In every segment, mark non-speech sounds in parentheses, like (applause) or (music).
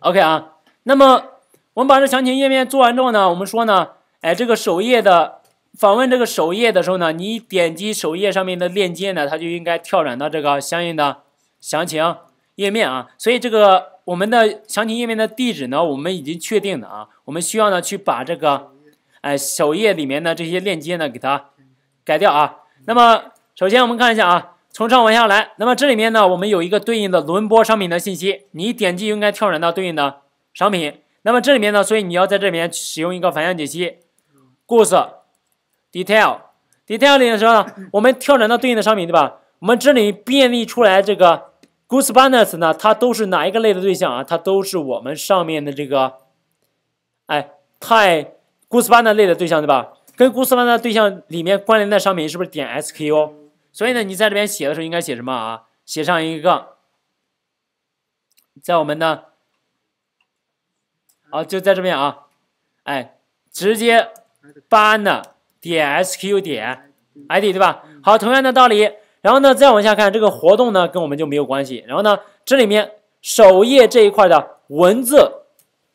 OK 啊，那么我们把这详情页面做完之后呢，我们说呢，哎，这个首页的访问这个首页的时候呢，你点击首页上面的链接呢，它就应该跳转到这个相应的详情页面啊。所以这个我们的详情页面的地址呢，我们已经确定的啊，我们需要呢去把这个哎首页里面的这些链接呢给它改掉啊。那么首先我们看一下啊。从上往下来，那么这里面呢，我们有一个对应的轮播商品的信息，你点击应该跳转到对应的商品。那么这里面呢，所以你要在这里面使用一个反向解析，故事 detail detail 里的时候呢，我们跳转到对应的商品，对吧？我们这里便利出来这个 goose banners 呢，它都是哪一个类的对象啊？它都是我们上面的这个，哎，太 goose banner 类的对象，对吧？跟 goose banner 对象里面关联的商品是不是点 SKU？所以呢，你在这边写的时候应该写什么啊？写上一个，在我们的，啊，就在这边啊，哎，直接 banner 点 sq 点 id 对吧？好，同样的道理，然后呢，再往下看这个活动呢，跟我们就没有关系。然后呢，这里面首页这一块的文字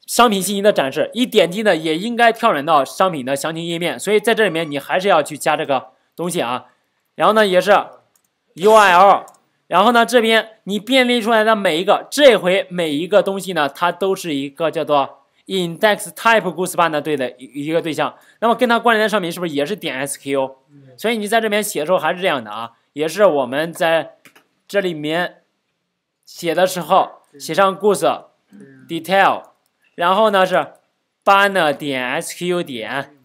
商品信息的展示，一点击呢，也应该跳转到商品的详情页面。所以在这里面，你还是要去加这个东西啊。然后呢，也是 URL，然后呢，这边你便利出来的每一个，这回每一个东西呢，它都是一个叫做 index type goose banner 对的一个对象。那么跟它关联的商品是不是也是点 SKU？所以你在这边写的时候还是这样的啊，也是我们在这里面写的时候写上 goose detail，然后呢是 banner 点 SKU 点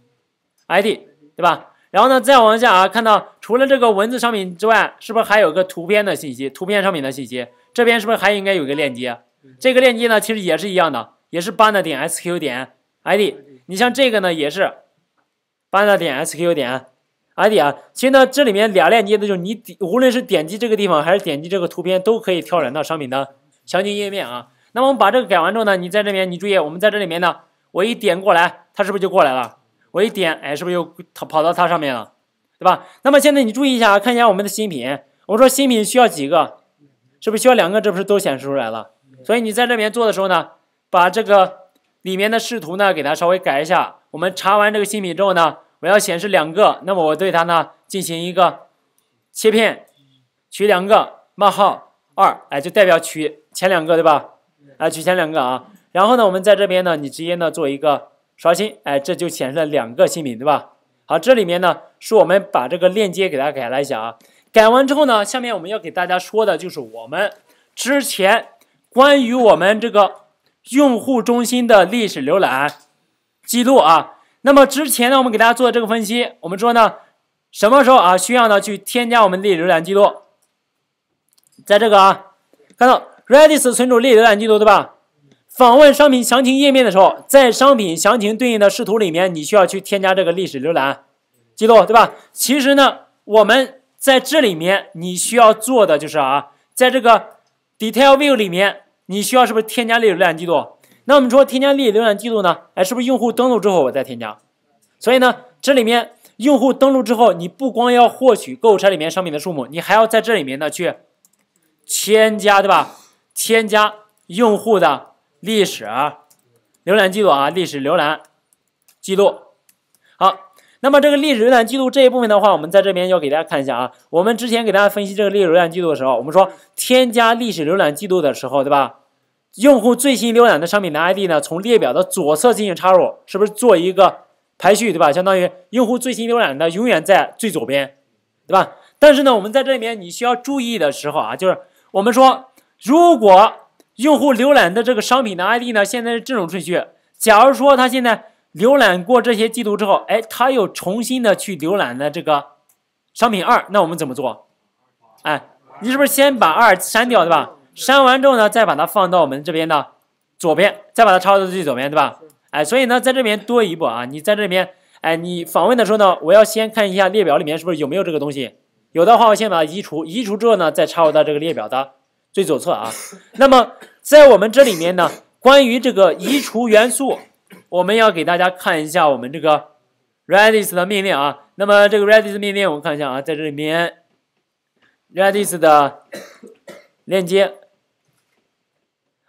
ID，对吧？然后呢，再往下啊，看到除了这个文字商品之外，是不是还有个图片的信息？图片商品的信息，这边是不是还应该有个链接？这个链接呢，其实也是一样的，也是 banner 点 sq 点 id。你像这个呢，也是 banner 点 sq 点 id 啊。其实呢，这里面俩链接的就是你点，无论是点击这个地方还是点击这个图片，都可以跳转到商品的详情页面啊。那么我们把这个改完之后呢，你在这边，你注意，我们在这里面呢，我一点过来，它是不是就过来了？我一点，哎，是不是又跑跑到它上面了，对吧？那么现在你注意一下啊，看一下我们的新品。我说新品需要几个？是不是需要两个？这不是都显示出来了？所以你在这边做的时候呢，把这个里面的视图呢给它稍微改一下。我们查完这个新品之后呢，我要显示两个，那么我对它呢进行一个切片，取两个冒号二，哎，就代表取前两个，对吧？哎，取前两个啊。然后呢，我们在这边呢，你直接呢做一个。刷新，哎，这就显示了两个新品，对吧？好，这里面呢是我们把这个链接给大家改了一下啊。改完之后呢，下面我们要给大家说的就是我们之前关于我们这个用户中心的历史浏览记录啊。那么之前呢，我们给大家做的这个分析，我们说呢，什么时候啊需要呢去添加我们历史浏览记录？在这个啊，看到 Redis 存储历史浏览记录，对吧？访问商品详情页面的时候，在商品详情对应的视图里面，你需要去添加这个历史浏览记录，对吧？其实呢，我们在这里面你需要做的就是啊，在这个 detail view 里面，你需要是不是添加历史浏览记录？那我们说添加历史浏览记录呢？哎，是不是用户登录之后我再添加？所以呢，这里面用户登录之后，你不光要获取购物车里面商品的数目，你还要在这里面呢去添加，对吧？添加用户的。历史浏览记录啊，历史浏览记录。好，那么这个历史浏览记录这一部分的话，我们在这边要给大家看一下啊。我们之前给大家分析这个历史浏览记录的时候，我们说添加历史浏览记录的时候，对吧？用户最新浏览的商品的 ID 呢，从列表的左侧进行插入，是不是做一个排序，对吧？相当于用户最新浏览的永远在最左边，对吧？但是呢，我们在这里面你需要注意的时候啊，就是我们说如果用户浏览的这个商品的 ID 呢？现在是这种顺序。假如说他现在浏览过这些记录之后，哎，他又重新的去浏览的这个商品二，那我们怎么做？哎，你是不是先把二删掉，对吧？删完之后呢，再把它放到我们这边的左边，再把它插到最左边，对吧？哎，所以呢，在这边多一步啊，你在这边，哎，你访问的时候呢，我要先看一下列表里面是不是有没有这个东西，有的话，我先把它移除，移除之后呢，再插入到这个列表的。最左侧啊，那么在我们这里面呢，(laughs) 关于这个移除元素，我们要给大家看一下我们这个 Redis 的命令啊。那么这个 Redis 命令，我们看一下啊，在这里面 Redis 的链接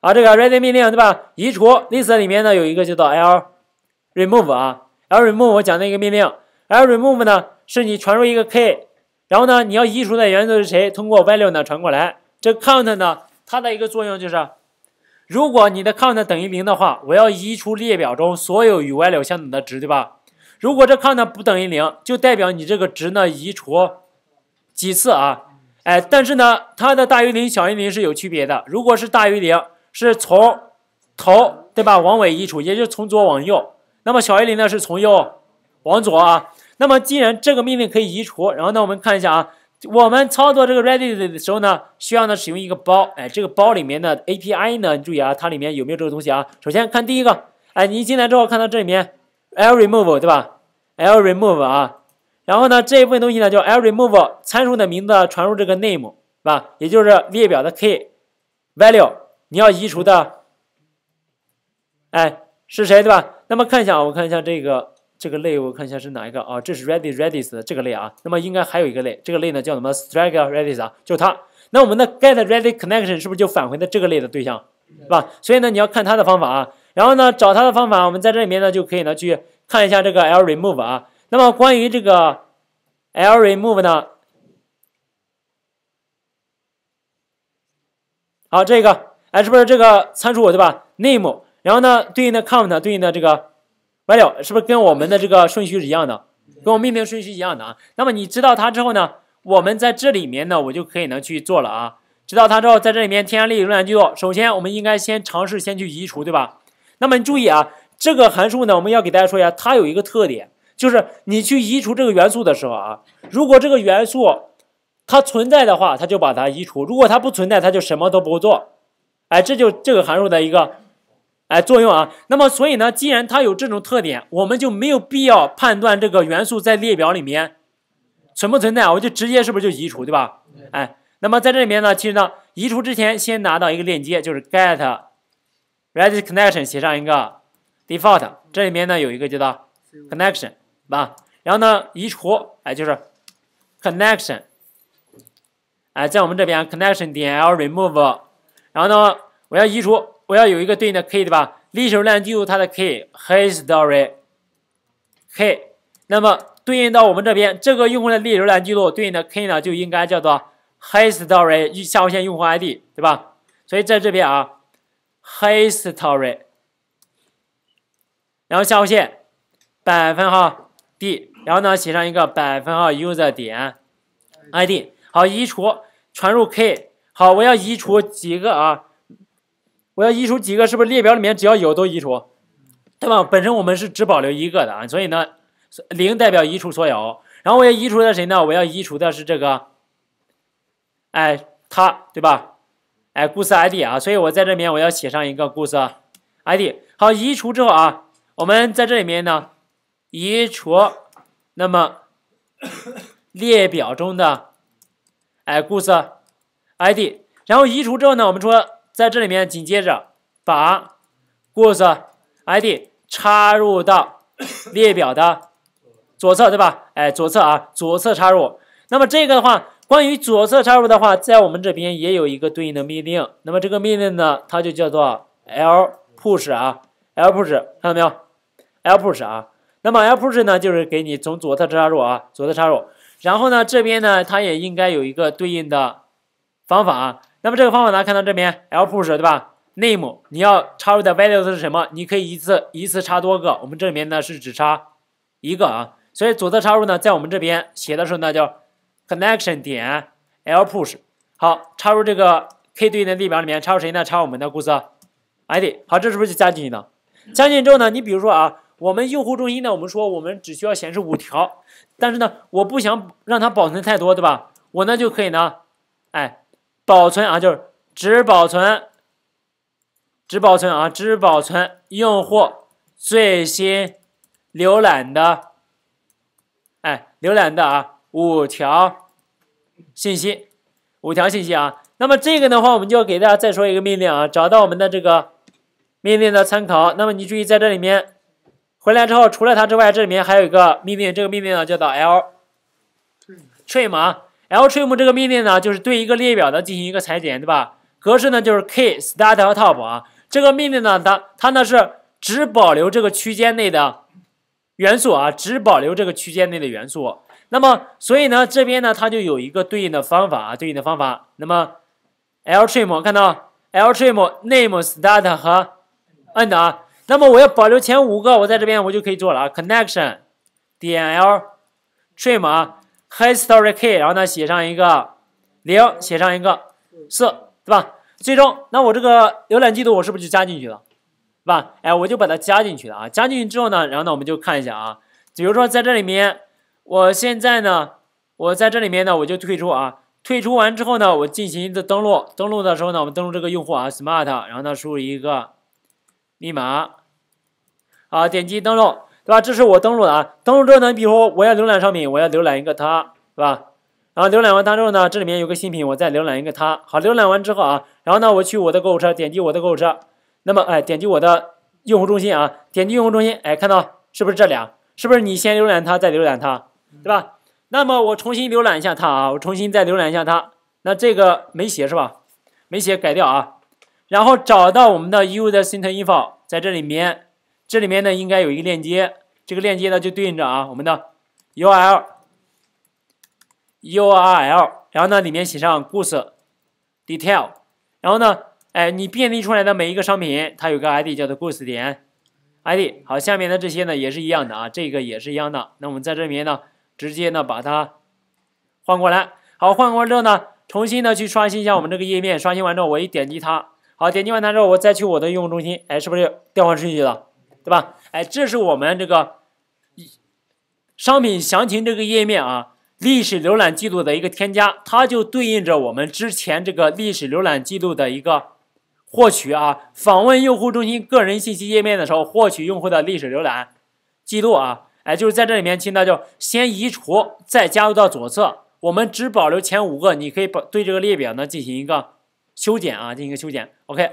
啊，这个 ready 命令对吧？移除 list 里面呢有一个叫做 l remove 啊，l remove 我讲的一个命令，l remove 呢是你传入一个 k，然后呢你要移除的元素是谁？通过 value 呢传过来。这 count 呢它的一个作用就是，如果你的 count 等于零的话，我要移除列表中所有与 value 相等的值，对吧？如果这 count 不等于零，就代表你这个值呢移除几次啊？哎，但是呢它的大于零小于零是有区别的，如果是大于零。是从头对吧往尾移除，也就是从左往右。那么小于零呢是从右往左啊。那么既然这个命令可以移除，然后呢我们看一下啊，我们操作这个 ready 的时候呢，需要呢使用一个包。哎，这个包里面的 API 呢，你注意啊，它里面有没有这个东西啊？首先看第一个，哎，你一进来之后看到这里面 l remove 对吧？l remove 啊，然后呢这一部分东西呢叫 l remove 参数的名字传入这个 name 是吧？也就是列表的 k value。你要移除的，哎，是谁对吧？那么看一下，我看一下这个这个类，我看一下是哪一个啊？这是 Redis Redis 的这个类啊。那么应该还有一个类，这个类呢叫什么？Strike Redis 啊，就是它。那我们的 Get Ready Connection 是不是就返回的这个类的对象，是吧？所以呢，你要看它的方法啊。然后呢，找它的方法，我们在这里面呢就可以呢去看一下这个 L Remove 啊。那么关于这个 L Remove 呢，好，这个。哎，是不是这个参数对吧？name，然后呢，对应的 count 对应的这个 value 是不是跟我们的这个顺序是一样的？跟我命名顺序一样的啊？那么你知道它之后呢，我们在这里面呢，我就可以呢去做了啊。知道它之后，在这里面添加列浏览记录。首先，我们应该先尝试先去移除，对吧？那么你注意啊，这个函数呢，我们要给大家说一下，它有一个特点，就是你去移除这个元素的时候啊，如果这个元素它存在的话，它就把它移除；如果它不存在，它就什么都不做。哎，这就这个函数的一个哎作用啊。那么，所以呢，既然它有这种特点，我们就没有必要判断这个元素在列表里面存不存在，我就直接是不是就移除，对吧？哎，那么在这里面呢，其实呢，移除之前先拿到一个链接，就是 get Redis connection 写上一个 default，这里面呢有一个叫做 connection，是吧？然后呢，移除，哎，就是 connection，哎，在我们这边 connection 点 l remove。然后呢，我要移除，我要有一个对应的 k，对吧？历史浏览记录它的 k，history k，那么对应到我们这边这个用户的历史浏览记录对应的 k 呢，就应该叫做 history 下划线用户 id，对吧？所以在这边啊，history，然后下划线百分号 d，然后呢写上一个百分号 user 点 id，好，移除传入 k。好，我要移除几个啊？我要移除几个？是不是列表里面只要有都移除，对吧？本身我们是只保留一个的啊，所以呢，零代表移除所有。然后我要移除的谁呢？我要移除的是这个，哎，它，对吧？哎，故事 ID 啊，所以我在这里面我要写上一个故事 ID。好，移除之后啊，我们在这里面呢，移除，那么 (coughs) 列表中的哎故事。id，然后移除之后呢，我们说在这里面紧接着把 goods id 插入到列表的左侧，对吧？哎，左侧啊，左侧插入。那么这个的话，关于左侧插入的话，在我们这边也有一个对应的命令。那么这个命令呢，它就叫做 l push 啊，l push 看到没有？l push 啊。那么 l push 呢，就是给你从左侧插入啊，左侧插入。然后呢，这边呢，它也应该有一个对应的。方法啊，那么这个方法呢，看到这边 l push 对吧？name 你要插入的 values 是什么？你可以一次一次插多个，我们这里面呢是只插一个啊，所以左侧插入呢，在我们这边写的时候呢叫 connection 点 l push，好，插入这个 k 对应的列表里面，插入谁呢？插入我们的故事 id，好，这是不是就加进去了？加进去之后呢，你比如说啊，我们用户中心呢，我们说我们只需要显示五条，但是呢，我不想让它保存太多，对吧？我呢就可以呢，哎。保存啊，就是只保存，只保存啊，只保存用户最新浏览的，哎，浏览的啊五条信息，五条信息啊。那么这个的话，我们就要给大家再说一个命令啊，找到我们的这个命令的参考。那么你注意，在这里面回来之后，除了它之外，这里面还有一个命令，这个命令呢叫做 l trim 啊。L trim 这个命令呢，就是对一个列表的进行一个裁剪，对吧？格式呢就是 k start 和 top 啊。这个命令呢，它它呢是只保留这个区间内的元素啊，只保留这个区间内的元素。那么，所以呢，这边呢，它就有一个对应的方法啊，对应的方法。那么，ltrim 看到 ltrim name start 和 end 啊。那么我要保留前五个，我在这边我就可以做了啊。connection 点 ltrim 啊，history key，然后呢写上一个零，写上一个四，对吧？最终，那我这个浏览记录我是不是就加进去了，是吧？哎，我就把它加进去了啊。加进去之后呢，然后呢我们就看一下啊，比如说在这里面。我现在呢，我在这里面呢，我就退出啊。退出完之后呢，我进行一个登录。登录的时候呢，我们登录这个用户啊，smart，然后呢，输入一个密码，好，点击登录，对吧？这是我登录的啊。登录之后呢，你比如我要浏览商品，我要浏览一个它，对吧？然后浏览完它之后呢，这里面有个新品，我再浏览一个它。好，浏览完之后啊，然后呢，我去我的购物车，点击我的购物车，那么哎，点击我的用户中心啊，点击用户中心，哎，看到是不是这俩？是不是你先浏览它，再浏览它？对吧？那么我重新浏览一下它啊，我重新再浏览一下它。那这个没写是吧？没写，改掉啊。然后找到我们的 user center info，在这里面，这里面呢应该有一个链接，这个链接呢就对应着啊我们的 url url，然后呢里面写上 goods detail，然后呢，哎，你便利出来的每一个商品，它有个 id 叫做 goods 点 id。好，下面的这些呢也是一样的啊，这个也是一样的。那我们在这里面呢。直接呢把它换过来，好，换过来之后呢，重新的去刷新一下我们这个页面。刷新完之后，我一点击它，好，点击完它之后，我再去我的应用中心，哎，是不是调换顺序了，对吧？哎，这是我们这个商品详情这个页面啊，历史浏览记录的一个添加，它就对应着我们之前这个历史浏览记录的一个获取啊。访问用户中心个人信息页面的时候，获取用户的历史浏览记录啊。哎，就是在这里面，亲，那就先移除，再加入到左侧。我们只保留前五个，你可以把对这个列表呢进行一个修剪啊，进行一个修剪。OK。